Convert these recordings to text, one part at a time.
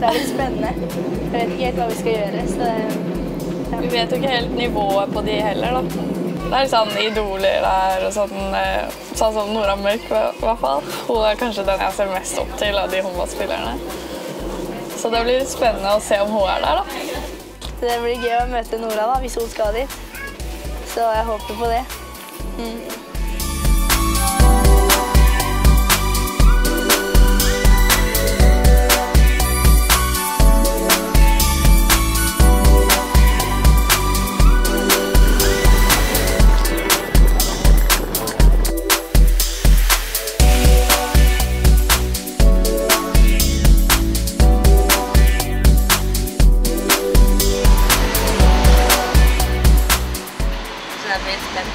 hva vi skal gjøre. Så Vi vet jo ikke helt nivået på de heller, da. Det er sånn idoler der og sånn, eh, sånn som Nora Mørk i hvert fall. Hun er kanskje den jeg ser mest opp til av de håndballspillerne. Så det blir litt spennende å se om hun er der, da. det blir gøy å møte Nora da, hvis hun skal dit. Så jeg håper på det. Så jeg blir spent.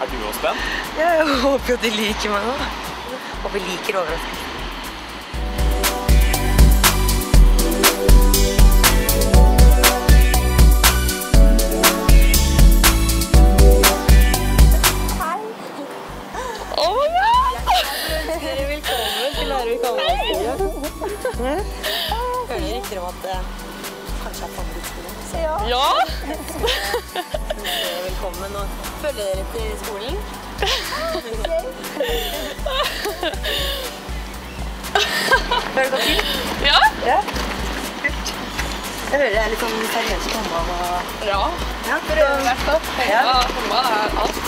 Er du også spent? Jeg håper jo de liker meg òg. Håper vi liker overraskelsen. Oh! Velkommen til Larvik håndballskole. Hører rykter om at det kanskje er favorittskolen. Ja! Velkommen og følge dere til skolen. Hører dere til? Ja? Ja. Kult. Jeg hører det er litt sånn seriøs håndball. og- Ja. Ja, Prøver i hvert fall. Ja. Ja, håndball er alt.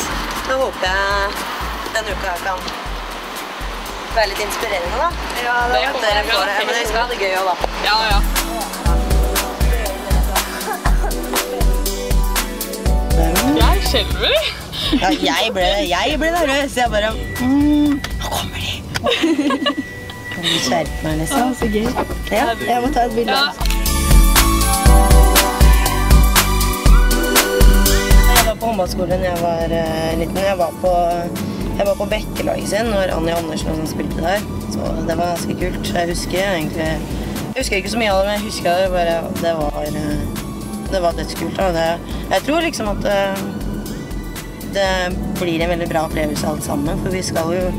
Da håper jeg denne uka her kan være litt inspirerende, da. Ja, Det dere får det. til. Men dere skal ha det gøy òg, da. Ja, ja. Skjelver. Ja, jeg ble, jeg ble nervøs. Jeg bare mm, Nå kommer de! Kan du skjerpe meg, liksom? så gøy. Ja. Jeg må ta et bilde. Ja. Jeg var på håndballskolen da jeg var uh, liten. Jeg var på, jeg var på Bekkelaget sin når Anja Andersen spilte der. Så det var ganske kult. Jeg husker egentlig Jeg husker ikke så mye av det, men jeg husker det bare Det var, eh, det var dødskult. jeg tror liksom at eh, det blir en veldig bra opplevelse alt sammen. For vi skal jo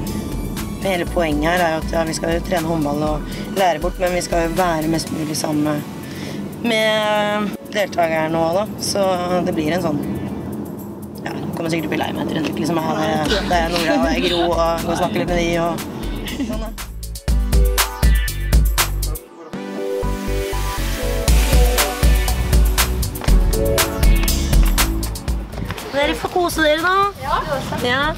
Hele poenget her er jo at ja, vi skal jo trene håndball og lære bort, men vi skal jo være mest mulig sammen med, med deltakerne òg, da. Så det blir en sånn ja, kommer sikkert til å bli lei meg etter en uke. Liksom. Jeg det er Nora og jeg Gro og og snakke litt med de og sånn, da. Dere får kose dere, da. Ja.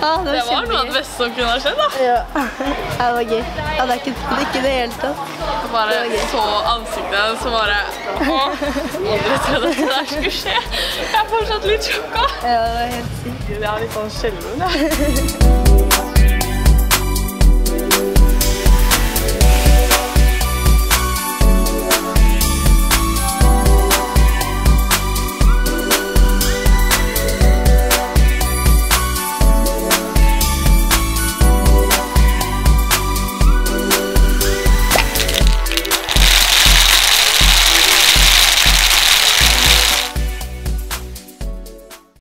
Ja, det Det var var noe av det beste som kunne ha skjedd. da. Ja. ja, det var gøy. Ja, det er ikke, det er ikke det hele tatt. Bare så ansiktet hennes og bare Å, aldri trodde at det der skulle skje. Jeg er fortsatt litt sjokka. Ja, det var helt sykt. Jeg er litt sånn skjelven, jeg.